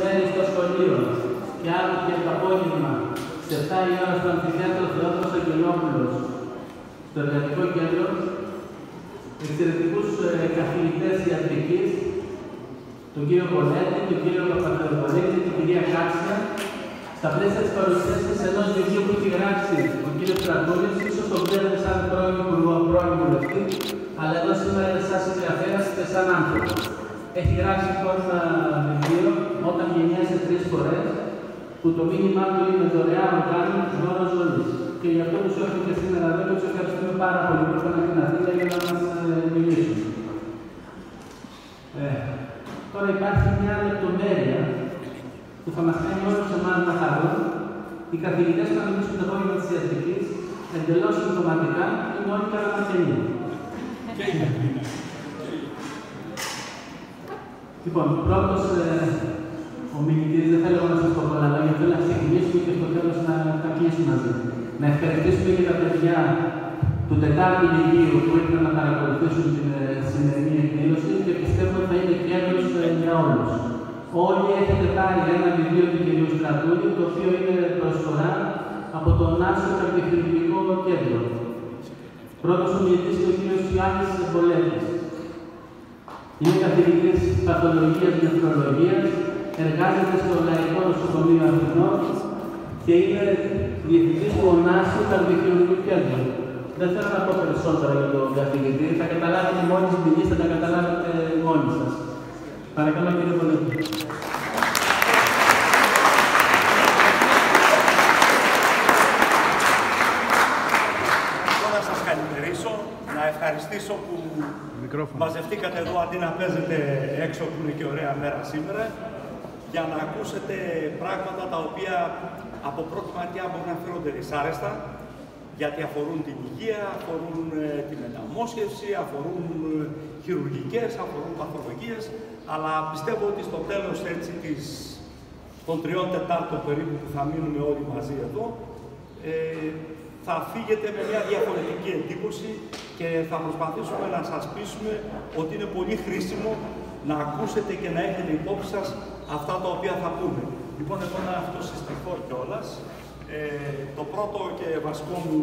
μέρη στο σχολείο. Και άλλο και το απόγευμα σε 7 η ώρα στο αμφιθέατρο Θεόδωρος Αγγελόπουλος στο εργατικό κέντρο. Εξαιρετικούς ε, καθηγητές ιατρικής, τον κύριο Κολέτη, τον κύριο Παπαδοπολίτη, την κυρία Κάτσια, στα πλαίσια της παρουσίασης ενός βιβλίου που έχει γράψει ο κύριος Τραγούλης, ίσως τον ξέρετε σαν πρώην Υπουργό, πρώην Βουλευτή, αλλά εδώ σήμερα είναι σαν συγγραφέας και σαν άνθρωπος. Έχει γράψει λοιπόν ένα βιβλίο όταν γεννιέσαι τρεις φορές, που το μήνυμά του είναι δωρεάν κάνει γνώρο ζωή. Και γι' αυτό τους έχουμε και σήμερα εδώ και τους ευχαριστούμε πάρα πολύ που ήρθαν στην Αθήνα για να μας μιλήσουν. Ε, τώρα υπάρχει μια λεπτομέρεια που θα μας κάνει όλους εμάς να χαρούν. Οι καθηγητές που θα μιλήσουν το απόγευμα της ιατρικής εντελώς συμπτωματικά είναι όλοι καραματιανοί. Λοιπόν, πρώτος ε, ο μιλητής δεν θέλω να σας πω πολλά λόγια, θέλω να ξεκινήσουμε και στο τέλος να τα κλείσουμε μαζί. Να ευχαριστήσουμε και τα παιδιά του Τετάρτου Λυκείου που ήρθαν να παρακολουθήσουν την ε, σημερινή εκδήλωση και πιστεύω ότι θα είναι κέντρο ε, για όλους. Όλοι έχετε πάρει ένα βιβλίο του κ. Στρατούλη, το οποίο είναι προσφορά από το Νάσο Καρδιοχειρουργικό Κέντρο. Πρώτος ομιλητής είναι ο κ. Ιωάννη Βολέτη. Είναι καθηγητής παθολογίας νεφρολογία εργάζεται στο Λαϊκό Νοσοκομείο Αθηνών και είναι διευθυντής του ΟΝΑΣΙ Καρδιοχειρουργικού Κέντρου. Δεν θέλω να πω περισσότερα για τον καθηγητή, θα καταλάβετε μόνοι τη μιλή, θα τα καταλάβετε μόνοι σας. Παρακαλώ κύριε Πολέτη. να σας καλημερίσω, να ευχαριστήσω που Μικρόφωνο. μαζευτήκατε εδώ αντί να παίζετε έξω που είναι και ωραία μέρα σήμερα για να ακούσετε πράγματα τα οποία από πρώτη ματιά μπορεί να φέρονται δυσάρεστα, γιατί αφορούν την υγεία, αφορούν ε, τη μεταμόσχευση, αφορούν ε, χειρουργικές, αφορούν παθολογίες, αλλά πιστεύω ότι στο τέλος έτσι της, των τριών τετάρτων περίπου που θα μείνουμε όλοι μαζί εδώ, ε, θα φύγετε με μια διαφορετική εντύπωση και θα προσπαθήσουμε να σας πείσουμε ότι είναι πολύ χρήσιμο να ακούσετε και να έχετε υπόψη σας αυτά τα οποία θα πούμε. Λοιπόν, εγώ να αυτοσυστηθώ κιόλας. Ε, το πρώτο και βασικό μου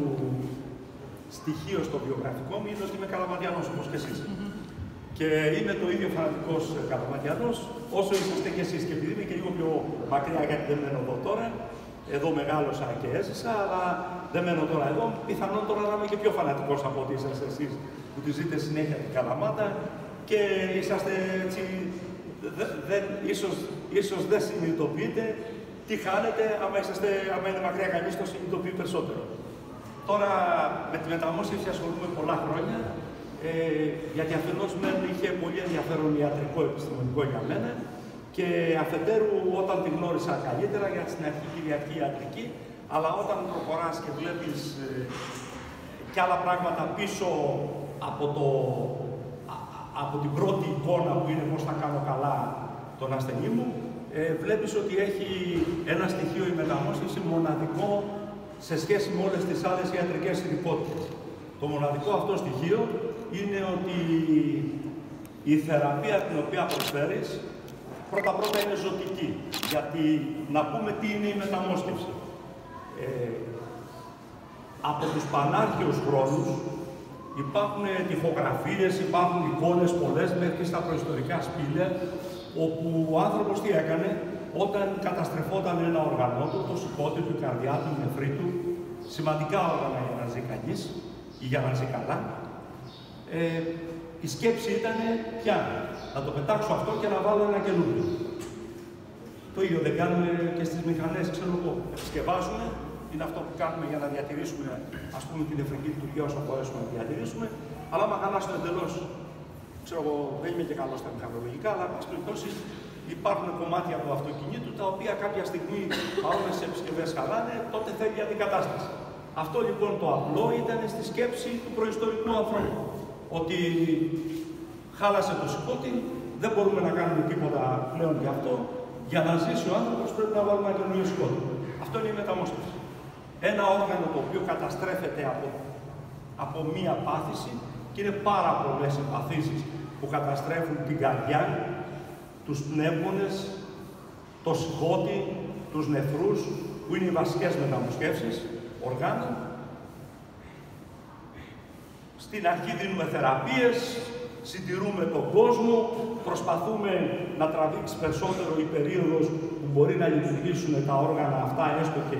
στοιχείο στο βιογραφικό μου είναι ότι είμαι καλαματιανός όπως και εσείς. Και είμαι το ίδιο φανατικός καλαματιανός όσο είσαστε και εσείς. Και επειδή είμαι και λίγο πιο μακριά γιατί δεν μένω εδώ τώρα, εδώ μεγάλωσα και έζησα, αλλά δεν μένω τώρα εδώ. Πιθανόν τώρα να είμαι και πιο φανατικός από ότι είσαστε εσείς που τη ζείτε συνέχεια την Καλαμάτα και είσαστε έτσι δεν, ίσως, ίσως δεν συνειδητοποιείτε τι χάνετε άμα, είσαστε, άμα είναι μακριά κανείς το συνειδητοποιεί περισσότερο. Τώρα με τη μεταμόσχευση ασχολούμαι πολλά χρόνια ε, γιατί αφενός μεν είχε πολύ ενδιαφέρον ιατρικό επιστημονικό για μένα και αφετέρου όταν τη γνώρισα καλύτερα για στην αρχή Κυριακή ιατρική αλλά όταν προχωράς και βλέπεις ε, και άλλα πράγματα πίσω από το από την πρώτη εικόνα που είναι πώς θα κάνω καλά τον ασθενή μου, ε, βλέπεις ότι έχει ένα στοιχείο η μεταμόσχευση μοναδικό σε σχέση με όλες τις άλλες ιατρικές ειδικότητες. Το μοναδικό αυτό στοιχείο είναι ότι η θεραπεία την οποία προσφέρεις πρώτα-πρώτα είναι ζωτική. Γιατί να πούμε τι είναι η μεταμόσχευση. Ε, από τους πανάρχιους χρόνους, Υπάρχουν τυχογραφίες, υπάρχουν εικόνες πολλές μέχρι στα προϊστορικά σπήλαια, όπου ο άνθρωπος τι έκανε, όταν καταστρεφόταν ένα οργανό του, το σηκώτη του, η καρδιά του, η νεφρή του, σημαντικά όργανα για να ζει κανείς ή για να ζει καλά, ε, η σκέψη ήταν πια να το πετάξω αυτό και να βάλω ένα καινούριο. Το ίδιο δεν κάνουμε και στις μηχανές, ξέρω εγώ. Επισκευάζουμε είναι αυτό που κάνουμε για να διατηρήσουμε ας πούμε, την νεφρική λειτουργία όσο μπορέσουμε να διατηρήσουμε. Αλλά άμα χαλάσουν εντελώς, ξέρω εγώ, δεν είμαι και καλός στα μηχανολογικά, αλλά εν περιπτώσει υπάρχουν κομμάτια του αυτοκινήτου τα οποία κάποια στιγμή παρόλε τι επισκευές χαλάνε, τότε θέλει αντικατάσταση. Αυτό λοιπόν το απλό ήταν στη σκέψη του προϊστορικού ανθρώπου. Ότι χάλασε το σηκώτη, δεν μπορούμε να κάνουμε τίποτα πλέον γι' αυτό. Για να ζήσει ο άνθρωπος πρέπει να βάλουμε ένα καινούριο σηκώτη. Αυτό είναι η μεταμόσχευση. Ένα όργανο το οποίο καταστρέφεται από, από μία πάθηση και είναι πάρα πολλές οι που καταστρέφουν την καρδιά, τους πνεύμονες, το σηκώτη, τους νεφρούς, που είναι οι βασικές μεταμοσχεύσεις οργάνων. Στην αρχή δίνουμε θεραπείες, συντηρούμε τον κόσμο, προσπαθούμε να τραβήξεις περισσότερο η περίοδος που μπορεί να λειτουργήσουν τα όργανα αυτά έστω και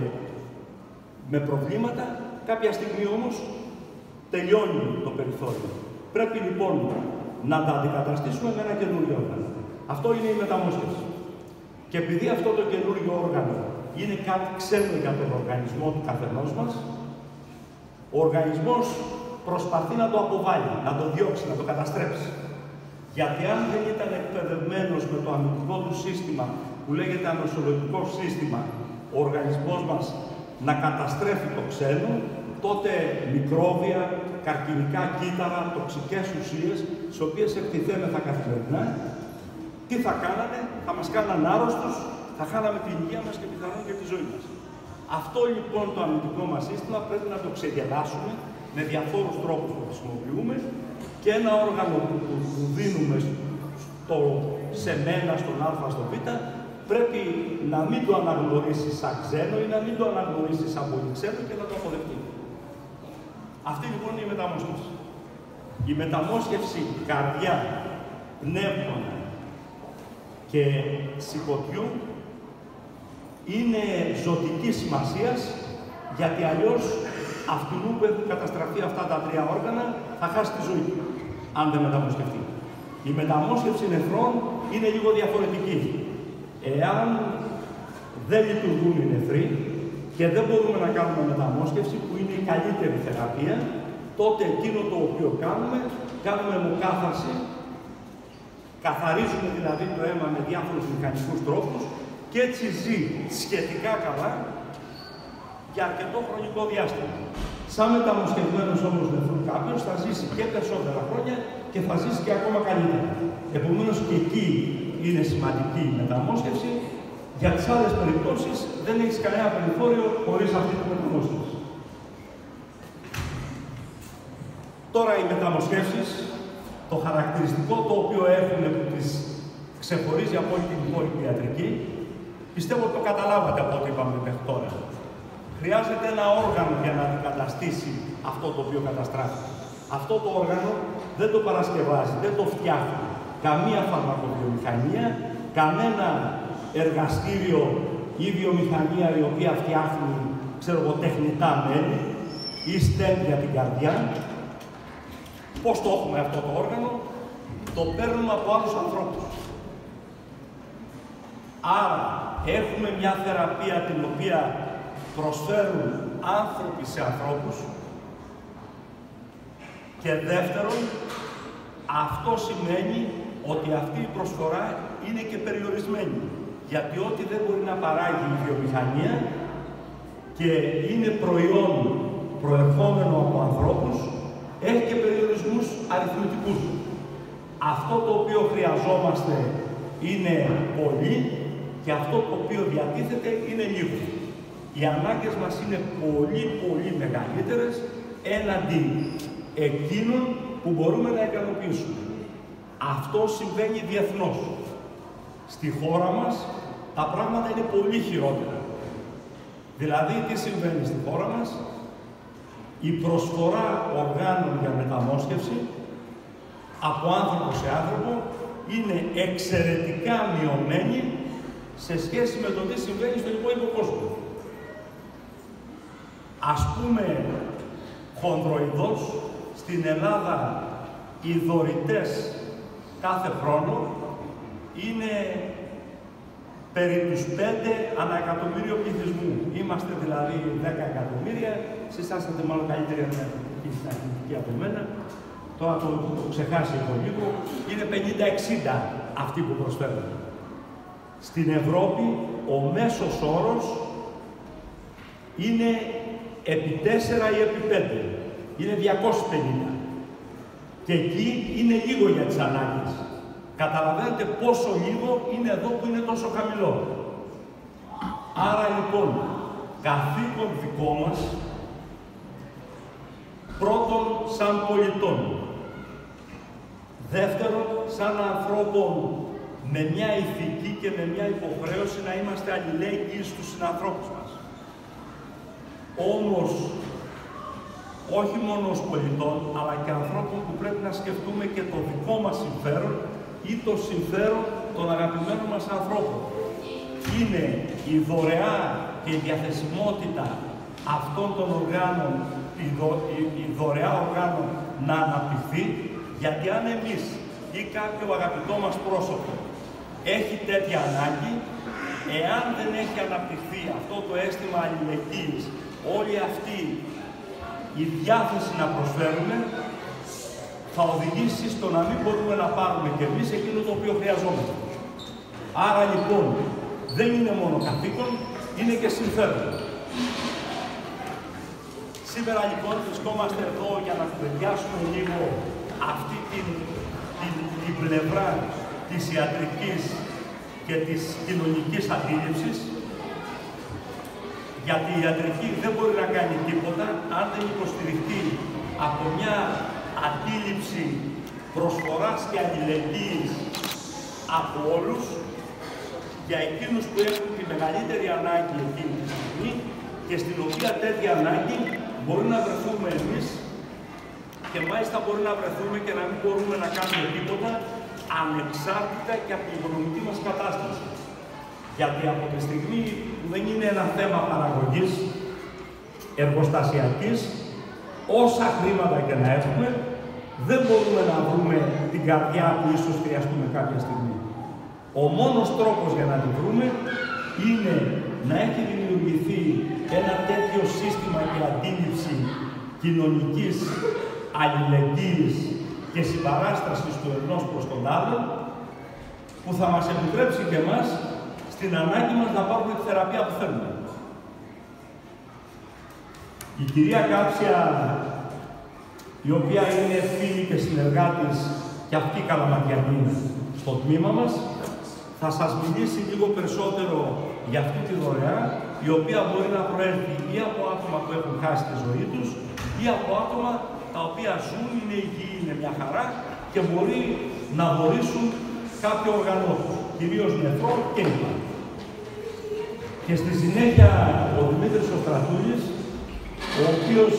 με προβλήματα. Κάποια στιγμή όμως τελειώνει το περιθώριο. Πρέπει λοιπόν να τα αντικαταστήσουμε με ένα καινούριο όργανο. Αυτό είναι η μεταμόσχευση. Και επειδή αυτό το καινούριο όργανο είναι κάτι ξένο για τον οργανισμό του καθενός μας, ο οργανισμός προσπαθεί να το αποβάλει, να το διώξει, να το καταστρέψει. Γιατί αν δεν ήταν εκπαιδευμένος με το αμυντικό του σύστημα, που λέγεται ανοσολογικό σύστημα, ο οργανισμός μας να καταστρέφει το ξένο, τότε μικρόβια, καρκινικά κύτταρα, τοξικές ουσίες, στις οποίες εκτιθέμεθα καθημερινά, τι θα κάνανε, θα μας κάναν άρρωστους, θα χάναμε την υγεία μας και πιθανόν και τη ζωή μας. Αυτό λοιπόν το αμυντικό μας σύστημα πρέπει να το ξεγελάσουμε με διαφόρους τρόπους που χρησιμοποιούμε και ένα όργανο που, που δίνουμε στο, σε μένα, στον α, στο β, πρέπει να μην το αναγνωρίσεις σαν ξένο ή να μην το αναγνωρίσεις σαν πολύ ξένο και να το αποδεχτεί. Αυτή λοιπόν είναι η μεταμόσχευση. Η μεταμόσχευση καρδιά, πνεύμα και σηκωτιού είναι ζωτικής σημασίας γιατί αλλιώς αυτού που έχουν καταστραφεί αυτά τα τρία όργανα θα χάσει τη ζωή του, αν δεν μεταμοσχευτεί. Η μεταμόσχευση νεφρών είναι λίγο διαφορετική. Εάν δεν λειτουργούν οι νεφροί και δεν μπορούμε να κάνουμε μεταμόσχευση, που είναι η καλύτερη θεραπεία, τότε εκείνο το οποίο κάνουμε, κάνουμε μοκάθαρση, καθαρίζουμε δηλαδή το αίμα με διάφορους μηχανικούς τρόπους και έτσι ζει σχετικά καλά για αρκετό χρονικό διάστημα. Σαν μεταμοσχευμένος όμως νεφρού κάποιος θα ζήσει και περισσότερα χρόνια και θα ζήσει και ακόμα καλύτερα. Επομένως και εκεί είναι σημαντική η μεταμόσχευση. Για τις άλλες περιπτώσεις δεν έχεις κανένα περιθώριο χωρίς αυτή τη μεταμόσχευση. Τώρα οι μεταμοσχεύσεις, το χαρακτηριστικό το οποίο έχουν που τις ξεχωρίζει από όλη την υπόλοιπη ιατρική, πιστεύω ότι το καταλάβατε από ό,τι είπαμε μέχρι τώρα. Χρειάζεται ένα όργανο για να αντικαταστήσει αυτό το οποίο καταστράφει. Αυτό το όργανο δεν το παρασκευάζει, δεν το φτιάχνει καμία φαρμακοβιομηχανία, κανένα εργαστήριο ή βιομηχανία η οποία φτιάχνει, ξέρω εγώ, τεχνητά μέλη ή στέλ για την καρδιά. Πώς το έχουμε αυτό το όργανο, το παίρνουμε από άλλους ανθρώπους. Άρα, έχουμε μια θεραπεία την οποία προσφέρουν άνθρωποι σε ανθρώπους και δεύτερον, αυτό σημαίνει ότι αυτή η προσφορά είναι και περιορισμένη. Γιατί ό,τι δεν μπορεί να παράγει η βιομηχανία και είναι προϊόν προερχόμενο από ανθρώπους, έχει και περιορισμούς αριθμητικούς. Αυτό το οποίο χρειαζόμαστε είναι πολύ και αυτό το οποίο διατίθεται είναι λίγος οι ανάγκες μας είναι πολύ πολύ μεγαλύτερες έναντι εκείνων που μπορούμε να ικανοποιήσουμε. Αυτό συμβαίνει διεθνώς. Στη χώρα μας τα πράγματα είναι πολύ χειρότερα. Δηλαδή, τι συμβαίνει στη χώρα μας, η προσφορά οργάνων για μεταμόσχευση από άνθρωπο σε άνθρωπο είναι εξαιρετικά μειωμένη σε σχέση με το τι συμβαίνει στον υπόλοιπο κόσμο. Ας πούμε, χονδροειδώς, στην Ελλάδα οι δωρητές κάθε χρόνο είναι περί τους 5 ανά εκατομμύριο πληθυσμού. Είμαστε δηλαδή 10 εκατομμύρια, εσείς είσαστε μάλλον καλύτεροι αριθμητική από μένα, τώρα το, το ξεχάσει από λίγο, είναι 50-60 αυτοί που προσφέρουν. Στην Ευρώπη ο μέσος όρος είναι επί 4 ή επί 5. Είναι 250. Και εκεί είναι λίγο για τις ανάγκες. Καταλαβαίνετε πόσο λίγο είναι εδώ που είναι τόσο χαμηλό. Άρα λοιπόν, καθήκον δικό μας, πρώτον σαν πολιτών, δεύτερον σαν ανθρώπων με μια ηθική και με μια υποχρέωση να είμαστε αλληλέγγυοι στους συνανθρώπους μας. Όμως, όχι μόνο ως πολιτών, αλλά και ανθρώπων που πρέπει να σκεφτούμε και το δικό μας συμφέρον ή το συμφέρον των αγαπημένων μας ανθρώπων. Είναι η δωρεά και η διαθεσιμότητα αυτών των οργάνων, η, η δωρεά οργάνων να αναπτυχθεί, γιατί αν εμείς ή κάποιο αγαπητό μας πρόσωπο έχει τέτοια ανάγκη, εάν δεν έχει αναπτυχθεί αυτό το αίσθημα αλληλεγγύης, όλη αυτή η διάθεση να προσφέρουμε, θα οδηγήσει στο να μην μπορούμε να πάρουμε και εμείς εκείνο το οποίο χρειαζόμαστε. Άρα λοιπόν, δεν είναι μόνο καθήκον, είναι και συμφέρον. Σήμερα λοιπόν βρισκόμαστε εδώ για να κουβεντιάσουμε λίγο αυτή την, την, την πλευρά της ιατρικής και της κοινωνικής αντίληψης, γιατί η ιατρική δεν μπορεί να κάνει τίποτα αν δεν υποστηριχτεί από μια αντίληψη προσφοράς και αλληλεγγύης από όλους για εκείνους που έχουν τη μεγαλύτερη ανάγκη εκείνη τη στιγμή και στην οποία τέτοια ανάγκη μπορεί να βρεθούμε εμείς και μάλιστα μπορεί να βρεθούμε και να μην μπορούμε να κάνουμε τίποτα ανεξάρτητα και από την οικονομική μας κατάσταση. Γιατί από τη στιγμή που δεν είναι ένα θέμα παραγωγής, εργοστασιακής, όσα χρήματα και να έχουμε, δεν μπορούμε να βρούμε την καρδιά που ίσως χρειαστούμε κάποια στιγμή. Ο μόνος τρόπος για να την βρούμε είναι να έχει δημιουργηθεί ένα τέτοιο σύστημα και αντίληψη κοινωνικής αλληλεγγύης και συμπαράστασης του ενός προς τον άλλο, που θα μας επιτρέψει και εμάς στην ανάγκη μας να πάρουμε τη θεραπεία που θέλουμε. Η κυρία Κάψια, η οποία είναι φίλη και συνεργάτης και αυτή καλαματιανή στο τμήμα μας, θα σας μιλήσει λίγο περισσότερο για αυτή τη δωρεά, η οποία μπορεί να προέρχει ή από άτομα που έχουν χάσει τη ζωή τους, ή από άτομα τα οποία ζουν, είναι υγιεί, είναι μια χαρά και μπορεί να δωρήσουν κάποιο οργανό τους, κυρίως νεφρό και λοιπά. Και στη συνέχεια ο Δημήτρης ο Στρατούλης, ο οποίος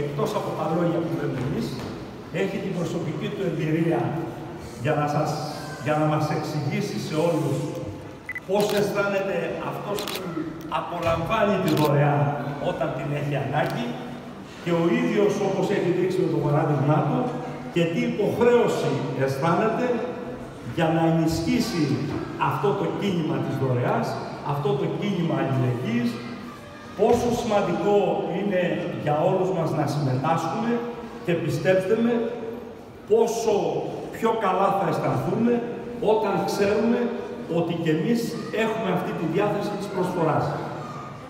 εκτός από τα λόγια που λέμε εμείς, έχει την προσωπική του εμπειρία για να, σας, για να μας εξηγήσει σε όλους πώς αισθάνεται αυτός που απολαμβάνει τη δωρεά όταν την έχει ανάγκη και ο ίδιος όπως έχει δείξει με το παράδειγμά του και τι υποχρέωση αισθάνεται για να ενισχύσει αυτό το κίνημα της δωρεάς, αυτό το κίνημα αλληλεγγύης, πόσο σημαντικό είναι για όλους μας να συμμετάσχουμε και πιστέψτε με πόσο πιο καλά θα αισθανθούμε όταν ξέρουμε ότι και εμείς έχουμε αυτή τη διάθεση της προσφοράς.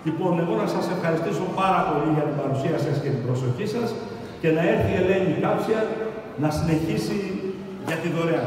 Λοιπόν, εγώ να σας ευχαριστήσω πάρα πολύ για την παρουσία σας και την προσοχή σας και να έρθει η Ελένη Κάψια να συνεχίσει για τη δωρεά.